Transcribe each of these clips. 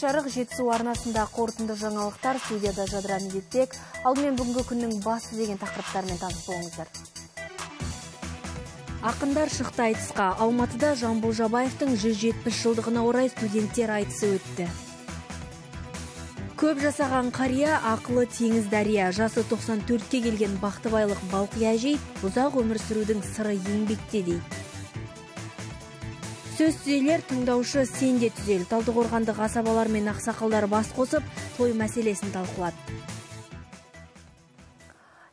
жарық жетісу арнасында қорытынды жаңалықтар студияда жадыра медетбек. Алдымен бүгінгі күннің басты деген тақырыптармен таныс болыңыздар ақындар шықты айтысқа. Алматыда жамбыл жабаевтың 170 жылдығына орай студенттер айтысы өтті. Көп жасаған қария ақылы теңіз дария. Жасы 94-ке келген бақтыбайлық балқия әжей ұзақ өмір сүрудің сыры еңбекте дейді сөз түзелер тыңдаушы сен де түзел. Талдықорғандық асабалар мен ақсақалдар бас қосып той мәселесін талқылады.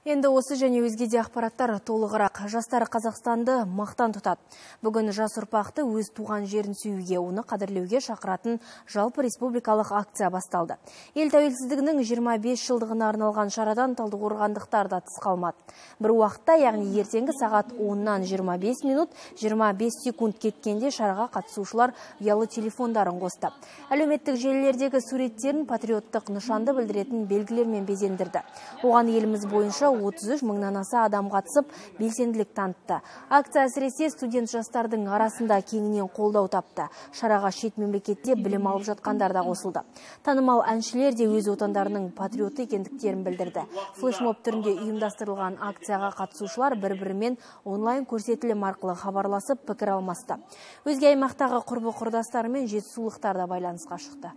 Енді осы және өзге де ақпараттар толығырақ. Жастар Қазақстанды мақтан тұтады. Бүгін жас ұрпақты өз туған жерін сүюге, оны қадірлеуге шақыратын жалпы республикалық акция басталды. Ел тәуелсіздігінің 25 жылдығына арналған шарадан талдықорғандықтар да тыс қалмады. Бір уақытта, яғни ертеңгі сағат 10-нан 25 минут 25 секунд кеткенде шараға қатысушылар ұялы телефондарын қосты. Әлеуметтік желілердегі суреттерін патриоттық нышанды білдіретін белгілермен безендірді. Оған еліміз бойынша 33 мыңнан аса адам қатысып белсенділік танытты. Акция әсіресе студент жастардың арасында кеңінен қолдау тапты. Шараға шет мемлекетте білім алып жатқандар да қосылды. Танымал әншілер де өз отандарының патриоты екендіктерін білдірді. Флешмоб түрінде ұйымдастырылған акцияға қатысушылар бір бірімен онлайн көрсетілім арқылы хабарласып пікір алмасты. Өзге аймақтағы құрбы құрдастарымен жетісулықтар да байланысқа шықты.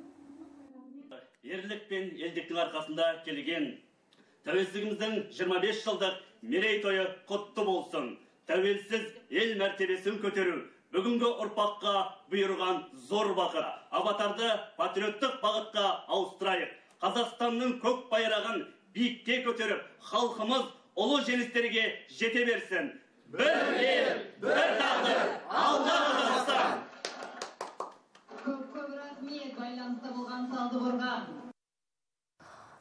Ерлік пен елдіктің арқасында келген тәуелсіздігіміздің 25 жылдық мерейтойы құтты болсын. Тәуелсіз ел мәртебесін көтеру бүгінгі ұрпаққа бұйырған зор бақыт. Аватарды патриоттық бағытқа ауыстырайық. Қазақстанның көк байрағын биікке көтеріп халқымыз ұлы жеңістерге жете берсін. Бір ел бір тағдыр. Алға қазақстан көп көп рахмет байланыста болған талдықорған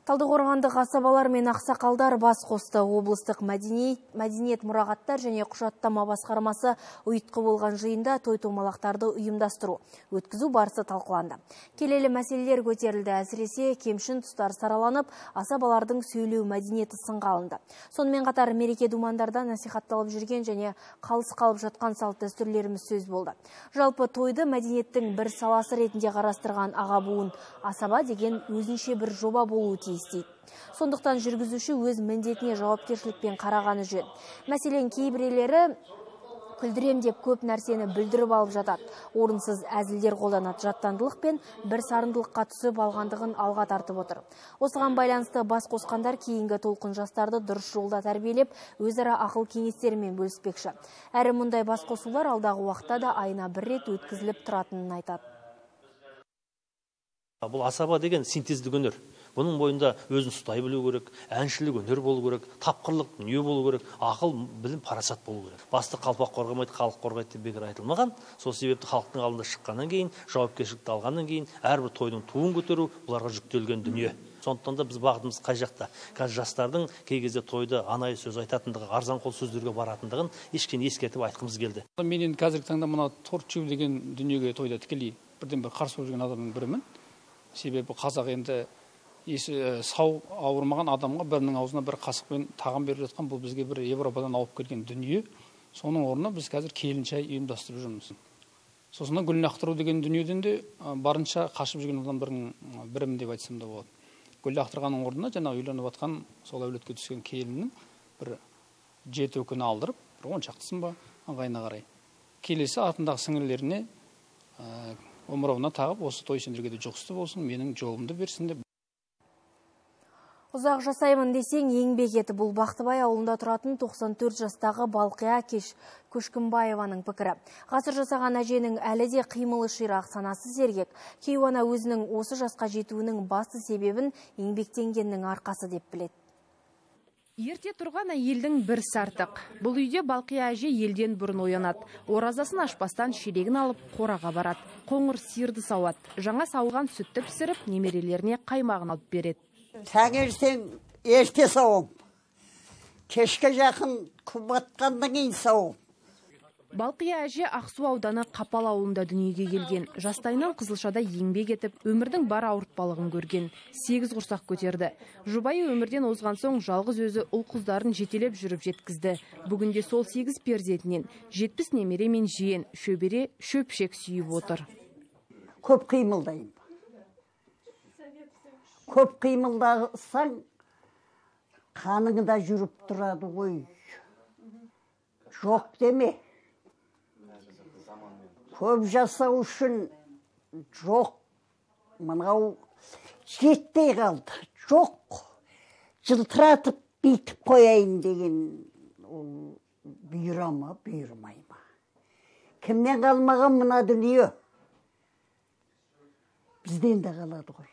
Талдықорғандық асабалар мен ақсақалдар бас қосты. Облыстық мәдениет, мәдениет мұрағаттар және құжаттама басқармасы ұйытқы болған жиында той томалақтарды ұйымдастыру өткізу барысы талқыланды. Келелі мәселелер көтерілді. Әсіресе кемшін тұстар сараланып асабалардың сөйлеу мәдениеті сынға алынды. Сонымен қатар мереке думандарда насихатталып жүрген және қалыс қалып жатқан салт дәстүрлеріміз сөз болды. Жалпы тойды мәдениеттің бір саласы ретінде қарастырған аға буын асаба деген өзінше бір жоба болуы тиіс. Істейді сондықтан жүргізуші өз міндетіне жауапкершілікпен қарағаны жөн. Мәселен кейбіреулері күлдірем деп көп нәрсені бүлдіріп алып жатады. Орынсыз әзілдер қолданады. Жаттандылық пен бір сарындылыққа түсіп алғандығын алға тартып отыр. Осыған байланысты бас қосқандар кейінгі толқын жастарды дұрыс жолда тәрбиелеп өзара ақыл кеңестерімен бөліспекші. Әрі мұндай бас қосулар алдағы уақытта да айына бір рет өткізіліп тұратынын айтады. Бұл асаба деген синтездік өнер. Бұның бойында өзін ұстай білу керек әншілік өнер болу керек тапқырлық дүние болу керек ақыл білім парасат болу керек. Басты қалпақ қорғамайды халық қорғайды деп бекер айтылмаған. Сол себепті халықтың алдына шыққаннан кейін жауапкершілікті алғаннан кейін әрбір тойдың туын көтеру бұларға жүктелген дүние. Сондықтан да біз бағытымыз қай жақта? Қазір жастардың кей кезде тойда анайы сөз айтатындығы арзанқол сөздерге баратындығын ешкені ескертіп айтқымыз келді. Мен енді қазіргі таңда мына торт жеу деген дүниеге тойда тікелей бірден бір қарсы болып жүрген адамның бірімін. Себебі қазақ енді есі сау ауырмаған адамға бірінің аузына бір қасықпен тағам беріп жатқан бұл бізге бір европадан алып келген дүние. Соның орнына біз қазір келін шай ұйымдастырып жүрміз. Сосын гүл лақтыру деген дүниеден де барынша қашып жүрген адамдардың бірімін деп айтсам да болады. Гүл лақтырғанның орнына жаңағы үйленіп жатқан сол әулетке түскен келіннің бір жеті өкіні алдырып бір он шақтысын ба? ыңғайына қарай. Келесі артындағы сіңілілеріне омырауына тағып осы той сендерге де жұғысты болсын менің жолымды берсін деп Ұзақ жасаймын десең еңбек еті бұл Бақтыбай ауылында тұратын 94 жастағы Балқия Кеш Көшкімбаеваның пікірі. Ғасыр жасаған әженің әлі де қимылы ширақ санасы сергек. Кейуана өзінің осы жасқа жетуінің басты себебін еңбектенгеннің арқасы деп білет. Ерте тұрған әйелдің бір сартық. Бұл үйде Балқия әже елден бұрын оянады. Оразасын ашпастан шелегін алып қораға барады. Қоңыр сиырды сауат. Жаңа сауылған сүтті пісіріп, немерелеріне қаймағын алып береді таңертең ерте сауым кешке жақын күн батқаннан кейін сауым балқия әже ақсу ауданы қапал ауылында дүниеге келген. Жастайынан қызылшада еңбек етіп өмірдің бар ауыртпалығын көрген. Сегіз құрсақ көтерді. Жұбайы өмірден озған соң жалғыз өзі ұл қыздарын жетелеп жүріп жеткізді. Бүгінде сол сегіз перзентінен жетпіс немере мен жиен шөбере шөпшек сүйіп отыр. Көп қимылдаймын. Көп қимылдасаң қаның да жүріп тұрады ғой. Жоқ деме? Көп жасау үшін жоқ. Мынау жетпей қалды. Жоқ жылтыратып бүйтіп қояйын деген ол бұйыра ма бұйырмай ма? Кімнен қалмаған мына дүние? Бізден де қалады ғой.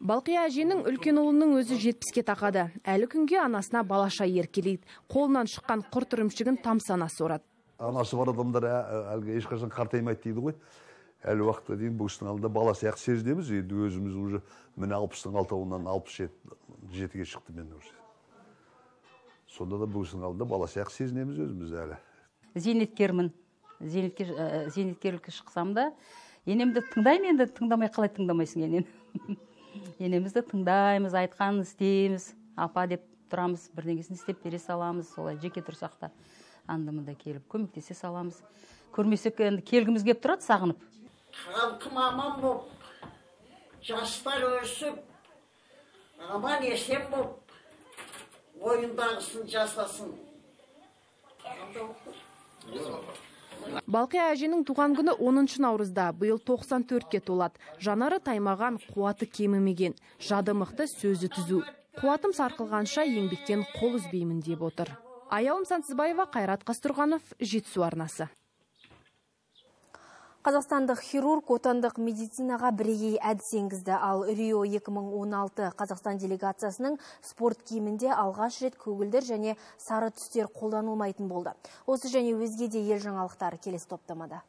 Балқия әженің үлкен ұлының өзі жетпіске тақады. Әлі күнге анасына балаша еркелейді. Қолынан шыққан құрт ірімшігін тамсана сорады. Анасы бар адамдар ә- ә- әлгі ешқашан қартаймайды дейді ғой. Әлі уақытқа дейін бұл кісінің алдында бала сияқты сезінеміз. Енді өзіміз уже міне алпыстың алтауынан алпыс жетіге шықты мен уже. Сонда да бұл кісінің алдында бала сияқты сезінеміз өзіміз әлі. Зейнеткермін. Зейнеткер ә, зейнеткерлікке шықсам да енемді тыңдаймын енді тыңдамай қалай тыңдамайсың енені енемізді тыңдаймыз айтқанын істейміз. Апа деп тұрамыз бірдеңесін істеп бере саламыз. Солай жеке тұрсақ та анда мында келіп көмектесе саламыз. Көрмесек енді келгіміз келіп тұрады сағынып. Халқым аман боп жастар өсіп аман есен боп ойындағысын жасасын. Балқия әженің туған күні 10 наурызда биыл 94-ке толады. Жанары таймаған қуаты кемімеген жады мықты сөзі түзу. Қуатым сарқылғанша еңбектен қол үзбеймін деп отыр. Аяулым сансызбаева қайрат қастұрғанов жетісу арнасы. Қазақстандық хирург отандық медицинаға бірегей әдіс енгізді, ал Рио 2016 Қазақстан делегациясының спорт киімінде алғаш рет көгілдір және сары түстер қолданылмайтын болды. Осы және өзге де ел жаңалықтары келесі топтамада.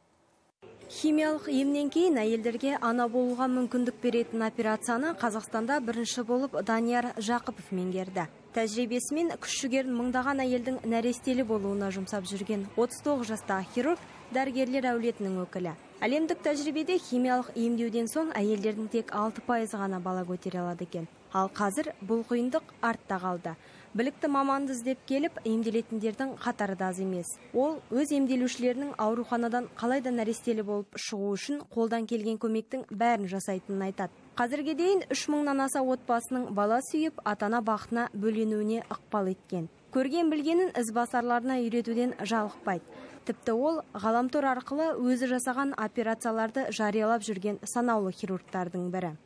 Химиялық емнен кейін әйелдерге ана болуға мүмкіндік беретін операцияны Қазақстанда бірінші болып Данияр Жақыпов меңгерді. Тәжірибесімен күш жігерін мыңдаған әйелдің нәрестелі болуына жұмсап жүрген 39 жастағы хирург дәрігерлер әулетінің өкілі. Әлемдік тәжірибеде химиялық емдеуден соң әйелдердің тек 6 пайызы ғана бала көтере алады екен. Ал қазір бұл қиындық артта қалды білікті маманды іздеп келіп емделетіндердің қатары да аз емес ол өз емделушілерінің ауруханадан қалайда нәрестелі болып шығу үшін қолдан келген көмектің бәрін жасайтынын айтады қазірге дейін үш мыңнан аса отбасының бала сүйіп атана бақытына бөленуіне ықпал еткен көрген білгенін ізбасарларына үйретуден жалықпайды тіпті ол ғаламтор арқылы өзі жасаған операцияларды жариялап жүрген санаулы хирургтардың бірі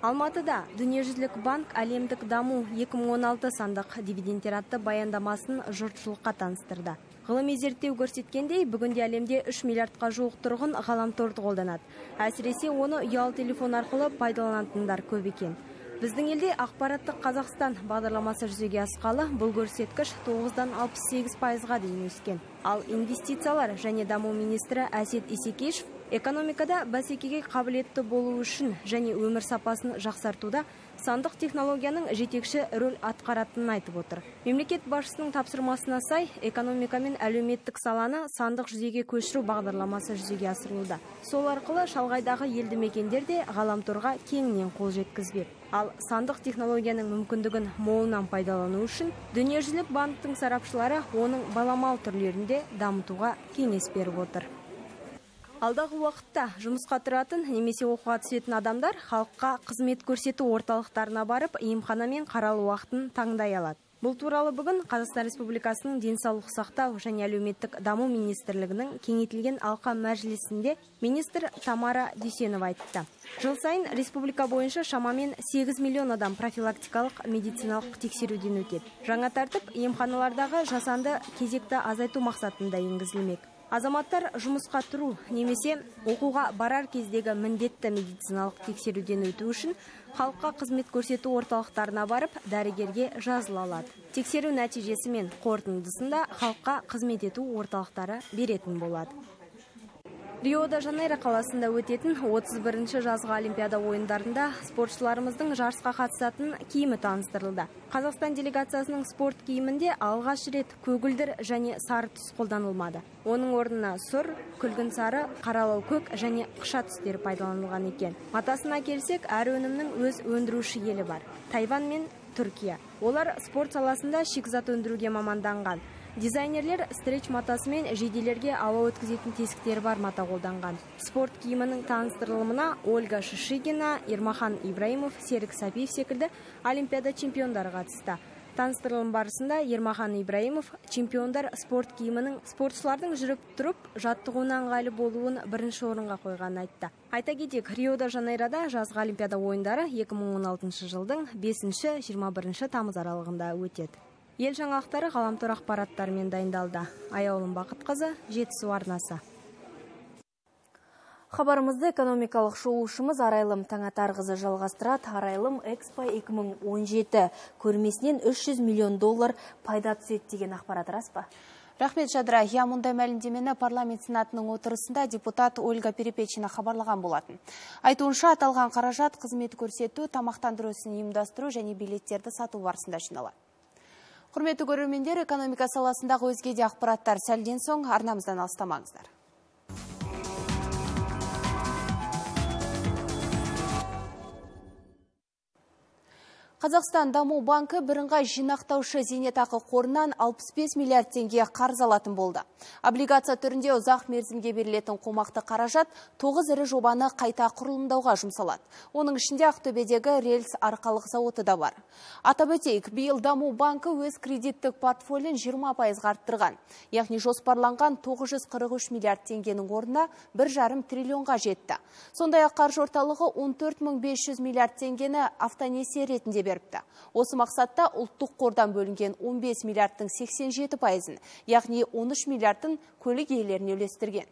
Алматыда дүниежүзілік банк әлемдік даму 2016 сандық дивидендтер атты баяндамасын жұртшылыққа таныстырды. Ғылыми зерттеу көрсеткендей, бүгінде әлемде 3 миллиардқа жуық тұрғын ғаламторды қолданады. Әсіресе оны ұялы телефон арқылы пайдаланатындар көп екен. Біздің елде ақпараттық Қазақстан бағдарламасы жүзеге асқалы бұл көрсеткіш 9-дан 68 пайызға дейін өскен. Ал инвестициялар және даму министрі Әсет Исекешев экономикада бәсекеге қабілетті болу үшін және өмір сапасын жақсартуда сандық технологияның жетекші рөл атқаратынын айтып отыр. Мемлекет басшысының тапсырмасына сай экономика мен әлеуметтік саланы сандық жүзеге көшіру бағдарламасы жүзеге асырылуда. Сол арқылы шалғайдағы елді мекендер де ғаламторға кеңінен қол жеткізбек. Ал сандық технологияның мүмкіндігін молынан пайдалану үшін дүниежүзілік банктің сарапшылары оның баламалы түрлерінде дамытуға кеңес беріп отыр. Алдағы уақытта жұмысқа тұратын немесе оқуға түсетін адамдар халыққа қызмет көрсету орталықтарына барып емханамен қаралу уақытын таңдай алады. Бұл туралы бүгін қазақстан республикасының денсаулық сақтау және әлеуметтік даму министрлігінің кеңейтілген алқа мәжілісінде министр тамара дүйсенова айтты. Жыл сайын республика бойынша шамамен 8 миллион адам профилактикалық медициналық тексеруден өтеді. Жаңа тәртіп емханалардағы жасанды кезекті азайту мақсатында енгізілмек. Азаматтар жұмысқа тұру немесе оқуға барар кездегі міндетті медициналық тексеруден өту үшін халыққа қызмет көрсету орталықтарына барып дәрігерге жазыла алады. Тексеру нәтижесі мен қорытындысында халыққа қызмет ету орталықтары беретін болады. Рио де жанейро қаласында өтетін 31-ші жазғы олимпиада ойындарында спортшыларымыздың жарысқа қатысатын киімі таныстырылды. Қазақстан делегациясының спорт киімінде алғаш рет көгілдір және сары түс қолданылмады. Оның орнына сұр күлгін сары қаралау көк және қыша түстер пайдаланылған екен. Матасына келсек әр өнімнің өз өндіруші елі бар. Тайвань мен түркия. Олар спорт саласында шикізат өндіруге маманданған. Дизайнерлер стретч матасы мен жейделерге ауа өткізетін тесіктері бар мата қолданған спорт киімінің таныстырылымына ольга шишигина ермахан ибраимов серік сәпиев секілді олимпиада чемпиондары қатысты. Таныстырылым барысында ермахан ибраимов чемпиондар спорт киімінің спортшылардың жүріп тұрып жаттығуына ыңғайлы болуын бірінші орынға қойғанын айтты. Айта кетейік рио де жанейрода жазғы олимпиада ойындары 2016 жылдың 5-21 тамыз аралығында өтеді. Ел жаңалықтары ғаламтор ақпараттарымен дайындалды аяулым бақытқызы жетісу арнасы Хабарымызды экономикалық шоушымыз Арайлым Таңатарғызы жалғастырады. Арайлым Экспо 2017 көрмесінен 300 миллион доллар пайда түседі деген ақпарат рас па? Рахмет Жадыра, я мұндай мәлімдемені парламент сенатының отырысында депутат Ольга Перепечина хабарлаған болатын. Айтуынша аталған қаражат қызмет көрсету, тамақтандыру ісін ұйымдастыру және билеттерді сату барысында жиналады. Құрметті көрермендер, экономика саласындағы өзге де ақпараттар сәлден соң арнамыздан алыстамаңыздар. Қазақстан даму банкі бірыңғай жинақтаушы зейнетақы қорынан 65 миллиард теңге қарыз алатын болды. Облигация түрінде ұзақ мерзімге берілетін қомақты қаражат 9 ірі жобаны қайта құрылымдауға жұмсалады. Оның ішінде Ақтөбедегі рельс арқалық зауыты да бар. Атап өтейік, биыл даму банкі өз кредиттік портфолин 20 пайызға арттырған. Яғни жоспарланған 943 миллиард теңгенің орнына 1,5 триллионға жетті. Сондай-ақ қаржы орталығы 14 500 миллиард теңгені автонесие ретінде беріпті. Осы мақсатта ұлттық қордан бөлінген 15 миллиардтың 87 пайызын, яғни 13 миллиардтың көлік иелеріне үлестірген.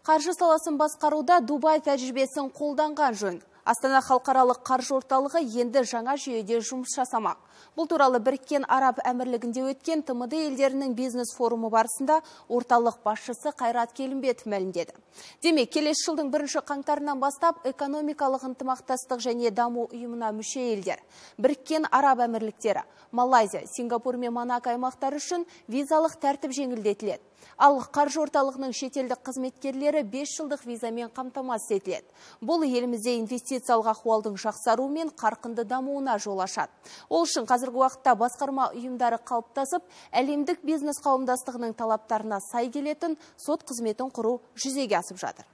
Қаржы саласын басқаруда Дубай тәжірибесін қолданған жөн. Астана халықаралық қаржы орталығы енді жаңа жүйеде жұмыс жасамақ. Бұл туралы біріккен Араб әмірлігінде өткен ТМД елдерінің бизнес форумы барысында орталық басшысы Қайрат Келімбетов мәлімдеді. Демек, келесі жылдың бірінші қаңтарынан бастап экономикалық ынтымақтастық және даму ұйымына мүше елдер. Біріккен Араб әмірліктері, Малайзия, Сингапур мен Монако аймақтары үшін визалық тәртіп жеңілдетіледі. Ал қаржы орталығының шетелдік қызметкерлері 5 жылдық визамен қамтамасыз етіледі. Бұл елімізде инвестициялық ахуалдың жақсаруы мен қарқынды дамуына жол ашады. Ол үшін қазіргі уақытта басқарма ұйымдары қалыптасып, әлемдік бизнес қауымдастығының талаптарына сай келетін сот қызметін құру жүзеге асып жатыр.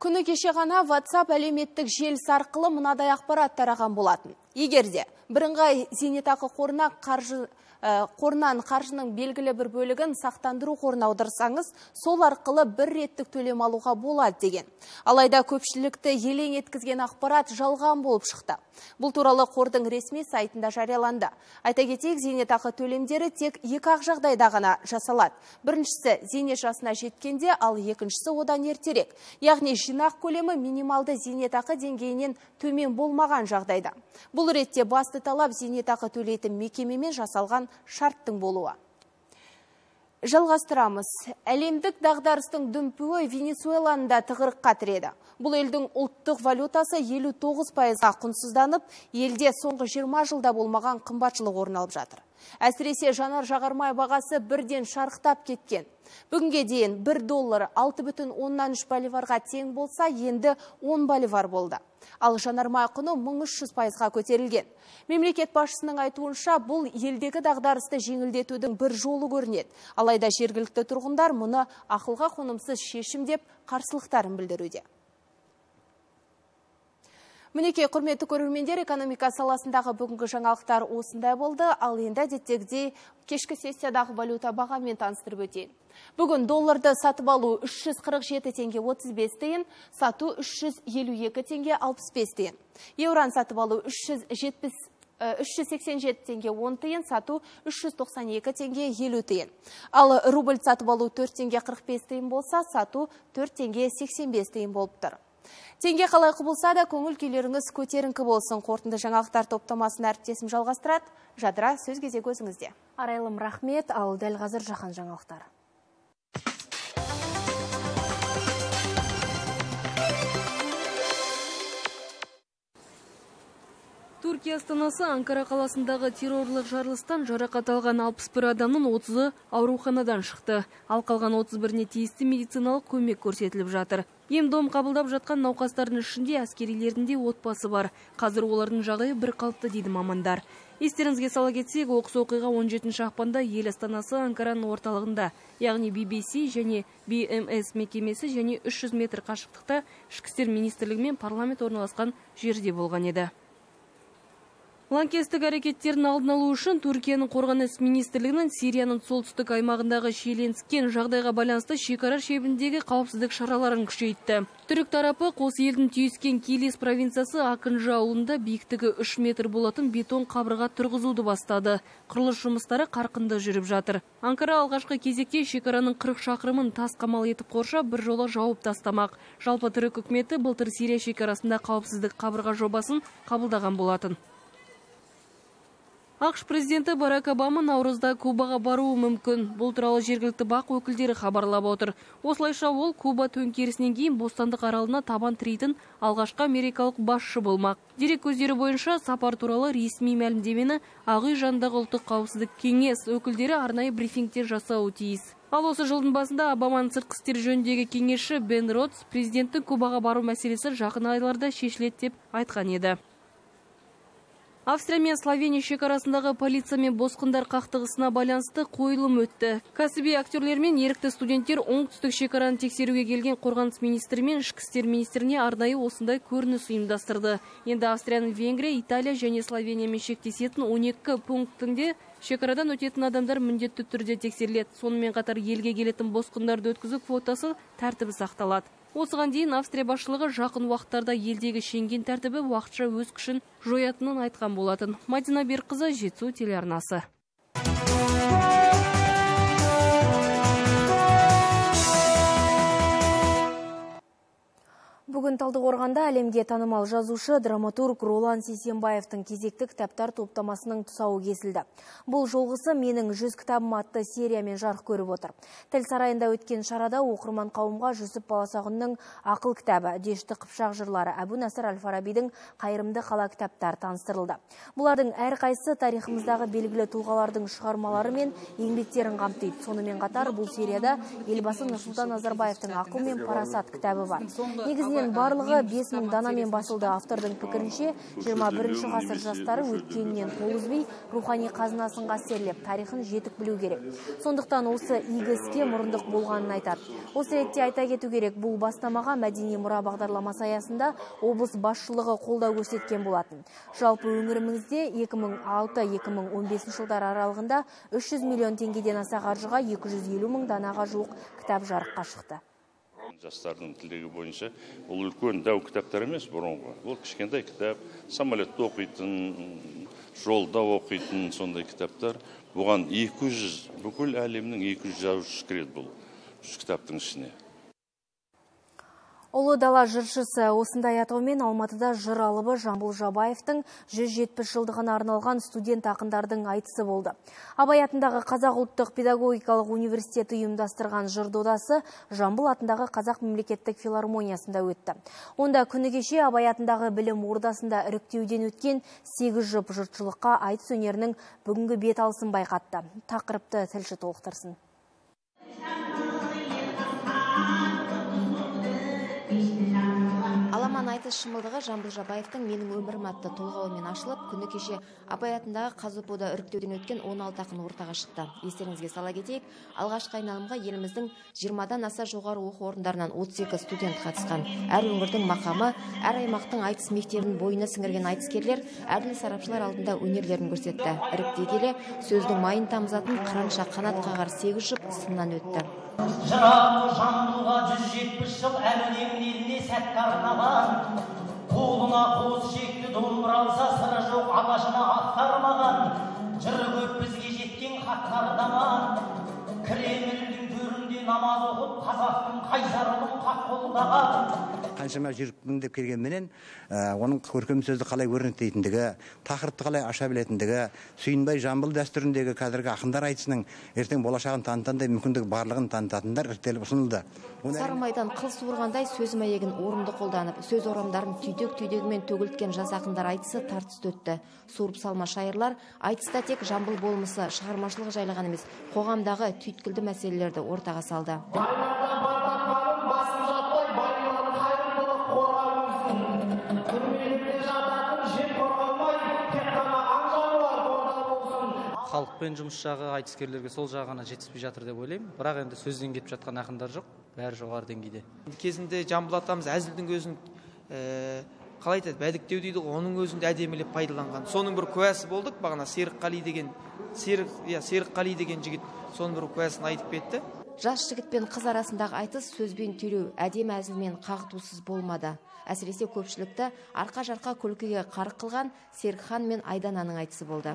Күні кеше ғана WhatsApp әлеуметтік желісі арқылы мынадай ақпарат тараған болатын. Егерде бірыңғай зейнетақы қорына қаржы қорынан қаржының белгілі бір бөлігін сақтандыру қорына аударсаңыз, сол арқылы бір реттік төлем алуға болады деген. Алайда көпшілікті елең еткізген ақпарат жалған болып шықты. Бұл туралы қордың ресми сайтында жарияланды. Айта кетейік, зейнетақы төлемдері тек екі ақ жағдайда ғана жасалады. Біріншісі зейнет жасына жеткенде, ал екіншісі одан ертерек. Яғни жинақ көлемі минималды зейнетақы деңгейінен төмен болмаған жағдайда. Бұл ретте басты талап зейнетақы төлейтін мекемемен жасалған шарттың болуы. Жалғастырамыз. Әлемдік дағдарыстың дүмпуі Венесуэланы да тығырыққа. Бұл елдің ұлттық валютасы 59 пайызға құнсызданып, елде соңғы 20 жылда болмаған қымбатшылық орын алып жатыр. Әсіресе жанар жағармай бағасы бірден шарықтап кеткен. Бүгінге дейін 1 доллар 6,3 боливарға тең болса, енді 10 боливар болды. Ал жанармай құны 1300 пайызға көтерілген. Мемлекет басшысының айтуынша бұл елдегі дағдарысты жеңілдетудің бір жолы көрінеді. Алайда жергілікті тұрғындар мұны ақылға қонымсыз шешім деп қарсылықтарын білдіруде. Мінеке, құрметті көрермендер, экономика саласындағы бүгінгі жаңалықтар осындай болды, ал енді әдеттегідей кешкі сессиядағы валюта бағамен таныстырып өтейін. Бүгін долларды сатып алу 347 теңге 35 тиын, сату 352 теңге 65 тиын. Еуран сатып алу 370 387 теңге 10 тиын, сату 392 теңге 50 тиын. Ал рубль сатып алу 4 теңге 45 тиын болса, сату 4 теңге 85 тиын болып тұр. Теңге қалай құбылса да көңіл күйлеріңіз көтеріңкі болсын. Қорытынды жаңалықтар топтамасын әріптесім жалғастырады. Жадыра сөз кезегі өзіңізде. Арайлым рахмет, ал дәл қазір жаһан жаңалықтары. Түркия астанасы Анкара қаласындағы террорлық жарылыстан жарақат алған 61 адамның 30-ы ауруханадан шықты. Ал қалған 31-не тиісті медициналық көмек көрсетіліп жатыр. Ем дом қабылдап жатқан науқастардың ішінде әскерилердің де отбасы бар. Қазір олардың жағдайы бір қалыпты дейді мамандар. Естеріңізге сала кетсек оқыс оқиға 17 ақпанда ел астанасы анкараның орталығында. Яғни BBC және BMS мекемесі және 300 метр қашықтықта ішкі істер парламент орналасқан жерде болған еді. Лаңкестік әрекеттердің алдын алу үшін Түркияның қорғаныс министрлігінің Сирияның солтүстік аймағындағы шиеленіскен жағдайға байланысты шекара шебіндегі қауіпсіздік шараларын күшейтті. Түрік тарапы қос елдің түйіскен Килис провинциясы Акынжы ауылында биіктігі 3 метр болатын бетон қабырға тұрғызуды бастады. Құрылыс жұмыстары қарқынды жүріп жатыр. Анкара алғашқы кезекте шекараның 40 шақырымын тас қамал етіп қоршап бір жолы жауып тастамақ. Жалпы түрік үкіметі былтыр Сирия шекарасында қауіпсіздік қабырға жобасын қабылдаған болатын ақш президенті барак обама наурызда кубаға баруы мүмкін. Бұл туралы жергілікті бақ өкілдері хабарлап отыр. Осылайша ол куба төңкерісінен кейін бостандық аралына табан тірейтін алғашқы америкалық басшы болмақ. Дерек көздері бойынша сапар туралы ресми мәлімдемені ақ үй жанындағы ұлттық қауіпсіздік кеңес өкілдері арнайы брифингте жасауы тиіс. Ал осы жылдың басында обаманың сыртқы істер жөніндегі кеңесші бен ротс президенттің кубаға бару мәселесі жақын айларда шешіледі деп айтқан еді. Австрия мен Словения шекарасындағы полиция мен босқындар қақтығысына байланысты қойылым өтті. Кәсіби актерлер мен ерікті студенттер оңтүстік шекараны тексеруге келген қорғаныс министрі мен ішкі істер министріне арнайы осындай көрініс ұйымдастырды. Енді Австрияның Венгрия, Италия және Словениямен шектесетін 12 пунктінде шекарадан өтетін адамдар міндетті түрде тексеріледі. Сонымен қатар елге келетін босқындарды өткізу квотасы тәртібі сақталады. Осыған дейін Австрия басшылығы жақын уақыттарда елдегі шенген тәртібі уақытша өз күшін жоятынын айтқан болатын. Мадина Берқызы, Жетісу телеарнасы. Бүгін Талдықорғанда әлемге танымал жазушы драматург Ролан Сейсенбаевтың кезекті кітаптар топтамасының тұсауы кесілді. Бұл жолғысы менің жүз кітабым атты сериямен жарық көріп отыр. Тіл сарайында өткен шарада оқырман қауымға Жүсіп Баласағұнның ақыл кітабы, Дешті қыпшақ жырлары, Әбу Насыр Әл-Фарабидің қайырымды қала кітаптар таныстырылды. Бұлардың әрқайсысы тарихымыздағы белгілі тұлғалардың шығармалары мен еңбектерін қамтиды. Сонымен қатар бұл серияда елбасы Нұрсұлтан Назарбаевтың ақыл мен парасат кітабы бар. Негізінен барлығы 5000 данамен басылды. Автордың пікірінше 21 ғасыр жастары өткенінен қол үзбей рухани қазынасын қастерлеп, тарихын жетік білу керек. Сондықтан осы игі іске мұрындық болғанын айтады. Осы ретте айта кету керек, бұл бастамаға мәдени мұра бағдарламасы аясында облыс басшылығы қолдау көрсеткен болатын. Жалпы өңірімізде 2006-2015 жылдар аралығында 300 миллион теңгеден аса қаржыға 250 мың данаға жуық кітап жарыққа шықты жастардың тілегі бойынша ол үлкен дәу кітаптар емес бұрынғы. Ол кішкентай кітап самолетта оқитын жолда оқитын сондай кітаптар. Бұған 200 бүкіл әлемнің 200 жазушысы кіреді бұл жүз кітаптың ішіне. Ұлы дала жыршысы осындай атаумен Алматыда жыр алыбы Жамбыл Жабаевтың 170 жылдығына арналған студент ақындардың айтысы болды. Абай атындағы Қазақ ұлттық педагогикалық университеті ұйымдастырған жыр додасы Жамбыл атындағы Қазақ мемлекеттік филармониясында өтті. Онда күні кеше Абай атындағы білім ордасында іріктеуден өткен 8 жұп жұртшылыққа айтыс өнерінің бүгінгі бет алысын байқатты. Тақырыпты тілші толықтырсын. Айтыс шымылдығы жамбыл жабаевтың менің өмірім атты толғауымен ашылып күні кеше абай атындағы қазұпуда іріктеуден өткен 16 ақын ортаға шықты. Естеріңізге сала кетейік алғашқы айналымға еліміздің 20-дан аса жоғары оқу орындарынан 32 студент қатысқан. Әр өңірдің мақамы әр аймақтың айтыс мектебін бойына сіңірген айтыскерлер әділ сарапшылар алдында өнерлерін көрсетті. Іріктей келе сөздің майын тамызатын қыранша қанат қағар сегіз жұп сыннан өтті. Жырағы жамбылға жүз жетпіс жыл әлемнің еліне сәтті арнаған қолына қос шекті домбыра алса сыры жоқ алашына ақтармаған жыры көп бізге жеткен кремльдің төрінде намаз оқып қазақтың қайсар ұлын қақ қолдаған қаншама жүріппін деп келгенменен оның көркем сөзді қалай өрнектейтіндігі тақырыпты қалай аша білетіндігі сүйінбай жамбыл дәстүріндегі қазіргі ақындар айтысының ертең болашағын танытатындай мүмкіндігі барлығын танытатындар іріктеліп ұсынылды. Сары майдан қыл суырғандай сөз мәйегін орынды қолданып сөз орамдарын түйдек түйдегімен төгілткен жас ақындар айтысы тартысты өтті суырып салма шайырлар айтыста тек жамбыл болмысы шығармашылығы жайлы ғана емес қоғамдағы түйткілді мәселелерді ортаға салды жасалды халықпен жұмыс жағы айтыскерлерге сол жағына жетіспей жатыр деп ойлаймын. Бірақ енді сөзден кетіп жатқан ақындар жоқ. Бәрі жоғары деңгейде. Кезінде жамбыл атамыз әзілдің өзін ә, қалай айтады бәдіктеу дейді ғой оның өзін де әдемілеп пайдаланған. Соның бір куәсі болдық бағана серікқали деген серік иә серікқали деген жігіт соның бір куәсін айтып кетті жас жігіт пен қыз арасындағы айтыс сөзбен түйреу әдемі әзілмен қағытусыз болмады. Әсіресе көпшілікті арқа жарқа күлкіге қарық қылған серікхан мен айдананың айтысы болды.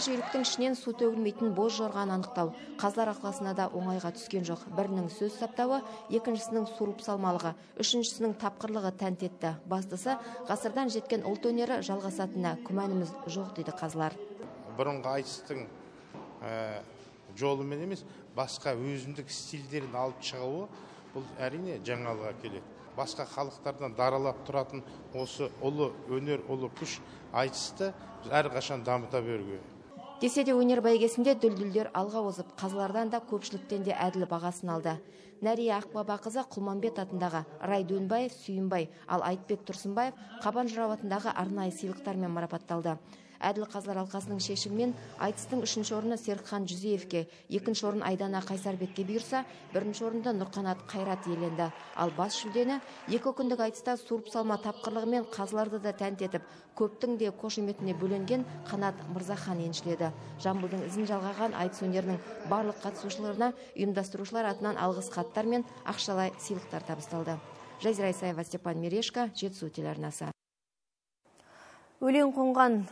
Жүйріктің ішінен су төгілмейтін боз жорғаны анықтау. Қазылар алқасына да оңайға түскен жоқ. Бірінің сөз саптауы екіншісінің суырып салмалығы үшіншісінің тапқырлығы тәнті етті бастысы ғасырдан жеткен ұлт өнері жалғасатынына күмәніміз жоқ дейді қазылар. Бұрынғы айтыстың ә, жолымен емес басқа өзіндік стильдерін алып шығуы бұл әрине жаңалық әкеледі басқа халықтардан даралап тұратын осы ұлы өнер ұлы күш айтысты біз әрқашан дамыта беру керек десе де өнер бәйгесінде дүлдүлдер алға озып қазылардан да көпшіліктен де әділ бағасын алды. Нәрия ақбабақызы құлманбет атындағы рай дөнбаев сүйінбай ал айтбек тұрсынбаев қабан атындағы арнайы сыйлықтармен марапатталды. Әділ қазылар алқасының шешімімен айтыстың үшінші орны серікхан жүзеевке екінші орын айдана қайсарбекке бұйырса бірінші орынды нұрқанат қайрат иеленді. Ал бас жүлдені екі күндік айтыста суырып салма тапқырлығымен қазыларды да тәнті етіп көптің де қошеметіне бөленген қанат мырзахан еншіледі. Жамбылдың ізін жалғаған айтыс өнерінің барлық қатысушыларына ұйымдастырушылар атынан алғыс хаттар мен ақшалай сыйлықтар табысталды. Жазира исаева степан мерешко жетісу телеарнасы. Өлең қонған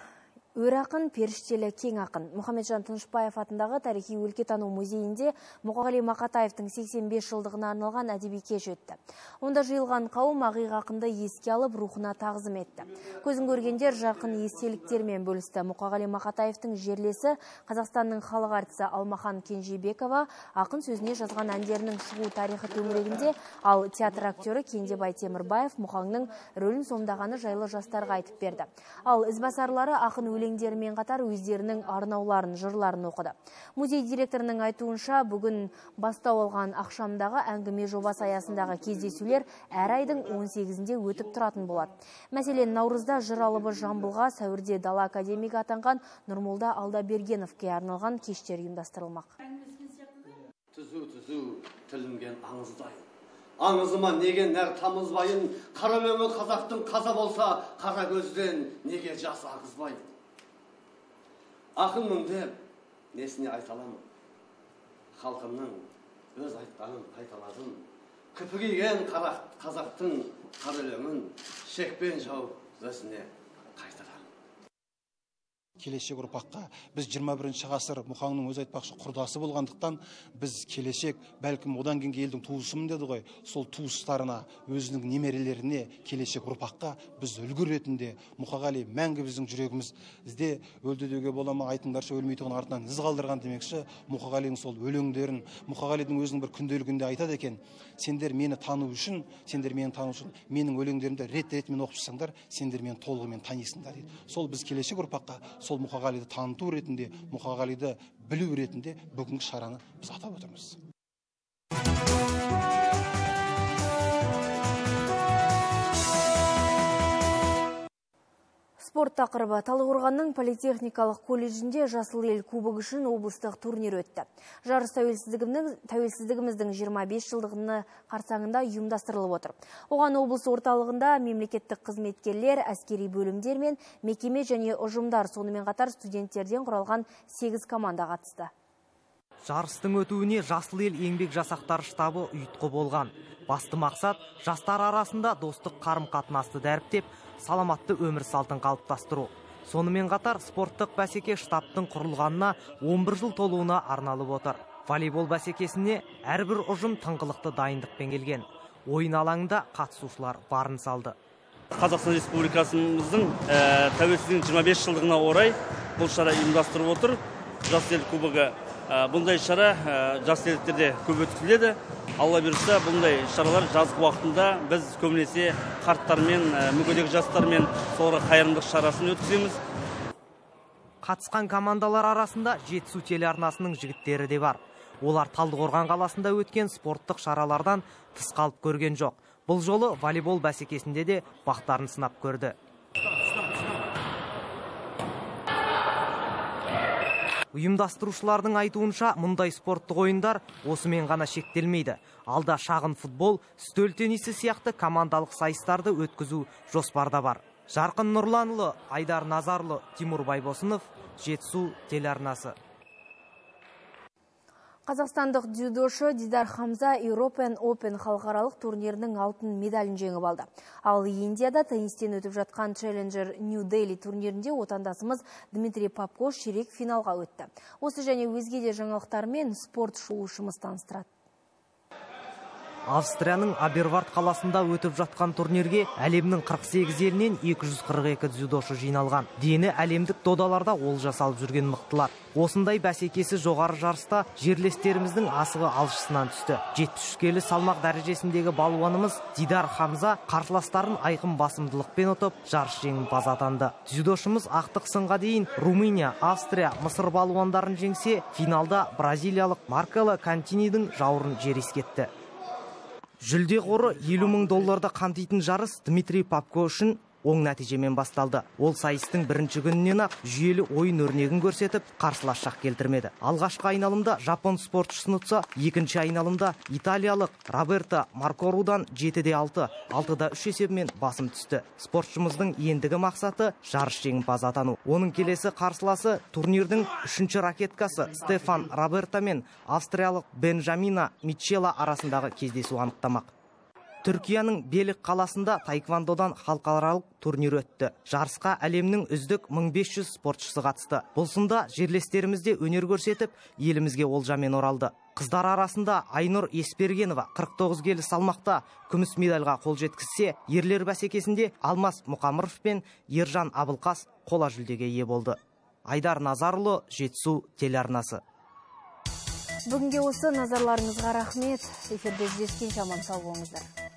өр ақын періштелі кең ақын. Мұхамеджан тынышбаев атындағы тарихи өлкетану музейінде мұқағали мақатаевтың 85 жылдығына арналған әдеби кеш өтті. Онда жиылған қауым ақиқ ақынды еске алып рухына тағзым етті. Көзін көргендер жарқын естеліктермен бөлісті. Мұқағали мақатаевтың жерлесі қазақстанның халық әртісі алмахан кенжебекова ақын сөзіне жазған әндерінің шығу тарихы төңірегінде ал театр актері кендебай темірбаев мұқаңның рөлін сомдағаны жайлы жастарға айтып берді. Ал ізбасарлары ақын өлеңдерімен қатар өздерінің арнауларын жырларын оқыды. Музей директорының айтуынша бүгін бастау алған ақшамдағы әңгіме жобасы аясындағы кездесулер әр айдың 18-інде өтіп тұратын болады. Мәселен наурызда жыр алыбы жамбылға сәуірде дала академигі атанған нұрмолда алдабергеновке арналған кештер ұйымдастырылмақ. Түзу түзу тілінген аңыздай. Аңызыма неге нәр тамызбайын? Қара қазақтың қаза болса қара көзден неге жас ағызбайын? Ақынмын деп несіне айта аламын халқымның өз айтқанын қайталадым. Кірпік қазақтың қара шекпен жауып өзіне келешек ұрпаққа біз 21 ғасыр мұхаңның өзі айтпақшы құрдасы болғандықтан біз келешек бәлкім одан кейінгі елдің туысымын деді ғой сол туыстарына өзінің немерелеріне келешек ұрпаққа біз үлгі ретінде мұқағали мәңгі біздің жүрегімізде өлді деуге бола ма айтыңдаршы өлмейтұғын артынан із қалдырған демекші мұқағалидың сол өлеңдерін мұқағалидың өзінің бір күнделігінде айтады екен сендер мені тану үшін сендер мені тану үшін менің өлеңдерімді рет ретімен оқып шықсаңдар сендер мені толығымен танисыңдар дейді. Сол біз келешек ұрпаққа сол мұқағалиды таныту ретінде мұқағалиды білу ретінде бүгінгі шараны біз атап отырмыз. Спорт тақырыбы Талдықорғанның политехникалық колледжінде Жасыл ел кубогы үшін облыстық турнир өтті. Жарыс тәуелсіздігіміздің 25 жылдығыны қарсаңында ұйымдастырылып отыр. Оған облыс орталығында мемлекеттік қызметкерлер, әскери бөлімдер мен мекеме және ұжымдар сонымен қатар студенттерден құралған 8 команда қатысты. Жарыстың өтуіне Жасыл ел еңбек жасақтар штабы ұйытқы болған. Басты мақсат жастар арасында достық қарым қатынасты дәріптеп, саламатты өмір салтын қалыптастыру. Сонымен қатар спорттық бәсеке штабтың құрылғанына 11 жыл толуына арналып отыр. Волейбол бәсекесіне әрбір ұжым тыңғылықты дайындықпен келген. Ойын алаңында қатысушылар барын салды. Қазақстан республикасымыздың тәуелсіздігінің 25 жылдығына орай бұл шара ұйымдастырып отыр. Жас ел кубогы бұндай шара жас атлеттерде көп өткізіледі. Алла бұйыртса бұндай шаралар жазғы уақытында біз көбінесе қарттармен мүгедек жастармен соларға қайырымдылық шарасын өткіземіз. Қатысқан командалар арасында жетісу телеарнасының жігіттері де бар. Олар талдықорған қаласында өткен спорттық шаралардан тыс қалып көрген жоқ. Бұл жолы волейбол бәсекесінде де бақтарын сынап көрді. Ұйымдастырушылардың айтуынша мұндай спорттық ойындар осымен ғана шектелмейді. Алда шағын футбол үстел теннисі сияқты командалық сайыстарды өткізу жоспарда бар. Жарқын нұрланұлы айдар назарлы тимур байбосынов жетісу телеарнасы. Қазақстандық дзюдошы Дидар Хамза European Open халықаралық турнирінің алтын медалін жеңіп алды. Ал Индияда теннистен өтіп жатқан Challenger New Delhi турнирінде отандасымыз Дмитрий Попко ширек финалға өтті. Осы және өзге де жаңалықтармен спорт шоушымыз таныстырады австрияның абервард қаласында өтіп жатқан турнирге әлемнің 48 елінен 242 дзюдошы жиналған. Дені әлемдік додаларда ол жасалып жүрген мықтылар. Осындай бәсекесі жоғары жарыста жерлестеріміздің асығы алшысынан түсті. 73 келі салмақ дәрежесіндегі балуанымыз дидар хамза қарсыластарын айқын басымдылықпен ұтып жарыс жеңімпазы атанды. Дзюдошымыз ақтық сынға дейін румыния австрия мысыр балуандарын жеңсе финалда бразилиялық маркело кантинидің жауырын жер ескетті жүлде қоры елу мың долларды қамтитын жарыс дмитрий попко үшін оң нәтижемен басталды. Ол сайыстың бірінші күнінен ақ жүйелі ойын өрнегін көрсетіп қарсылас шақ келтірмеді. Алғашқы айналымда жапон спортшысын ұтса екінші айналымда италиялық роберто маркорудан жетіде алты алтыда үш есебімен басым түсті. Спортшымыздың ендігі мақсаты жарыс жеңімпазы атану. Оның келесі қарсыласы турнирдің үшінші ракеткасы стефан роберто мен австриялық бенжамина мичела арасындағы кездесу анықтамақ. Түркияның белік қаласында таеквондодан халықаралық турнир өтті. Жарысқа әлемнің үздік 1500 спортшысы қатысты. Бұл сында жерлестеріміз де өнер көрсетіп елімізге олжамен оралды. Қыздар арасында айнұр еспергенова 49 келі салмақта күміс медальға қол жеткізсе ерлер бәсекесінде алмас мұқамыров пен ержан абылқас қола жүлдеге ие болды. Айдар назарұлы жетісу телеарнасы. Бүгінге осы назарларыңызға рахмет. Эфирде жүздескенше аман сау болыңыздар.